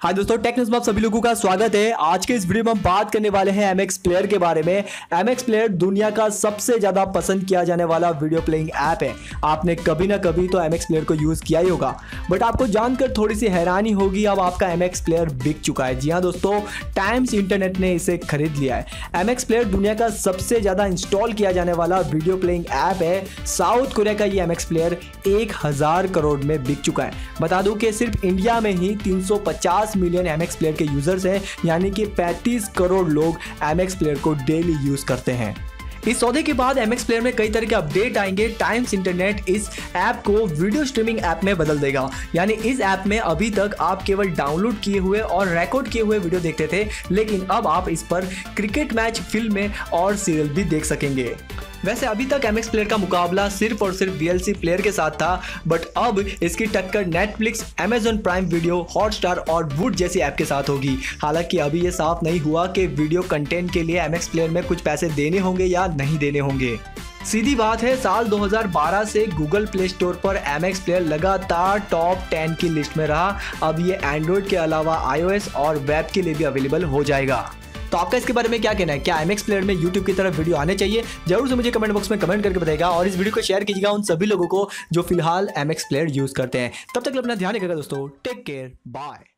हाय दोस्तों tech news में आप सभी लोगों का स्वागत है। आज के इस वीडियो में हम बात करने वाले हैं एमएक्स प्लेयर के बारे में। एमएक्स प्लेयर दुनिया का सबसे ज़्यादा पसंद किया जाने वाला वीडियो प्लेइंग ऐप है। आपने कभी ना कभी तो एमएक्स प्लेयर को यूज़ किया ही होगा। बट आपको जानकर थोड़ी सी हैरानी होगी, अब आपका एमएक्स प्लेयर बिक चुका है। जी हाँ दोस्तों टाइम्स इंटरनेट ने इसे खरीद लिया है। एमएक्स प्लेयर दुनिया का सबसे ज़्यादा इंस्टॉल किया जाने वाला वीडियो प्लेइंग ऐप है। साउथ कोरिया का ये एमएक्स प्लेयर एक हज़ार करोड़ में बिक चुका है। बता दूँ कि सिर्फ़ इंडिया में ही तीन सौ पचास 50 मिलियन एम प्लेयर के यूज़र्स हैं, यानी कि 35 करोड़ लोग एम प्लेयर को डेली यूज़ करते हैं। इस सौदे के बाद एम प्लेयर में कई तरह के अपडेट आएँगे। टाइम्स इंटरनेट इस ऐप को वीडियो स्ट्रीमिंग ऐप में बदल देगा। यानी इस ऐप में अभी तक आप केवल डाउनलोड किए हुए और रिकॉर्ड किए हुए वीडियो देखते थे, लेकिन अब आप इस पर क्रिकेट मैच फ़िल्में और सीरियल भी देख सकेंगे। वैसे अभी तक एम प्लेयर का मुकाबला सिर्फ़ और सिर्फ़ बी प्लेयर के साथ था बट अब इसकी टक्कर Netflix Amazon Prime Video Hotstar और वुड जैसी ऐप के साथ होगी। हालाँकि अभी ये साफ़ नहीं हुआ कि वीडियो कंटेंट के लिए एम प्लेयर में कुछ पैसे देने होंगे या नहीं देने होंगे। सीधी बात है, साल 2012 से गूगल प्ले स्टोर पर एम प्लेयर लगातार टॉप 10 की लिस्ट में रहा। अब ये एंड्रॉयड के अलावा आईओएस और वेब के लिए भी अवेलेबल हो जाएगा। तो आपका इसके बारे में क्या कहना है? क्या एमएक्स प्लेयर में यूट्यूब की तरफ़ वीडियो आने चाहिए? ज़रूर से मुझे कमेंट बॉक्स में कमेंट करके बताएगा और इस वीडियो को शेयर कीजिएगा उन सभी लोगों को जो फ़िलहाल एमएक्स प्लेयर यूज़ करते हैं। तब तक अपना ध्यान रखेगा दोस्तों। Take care bye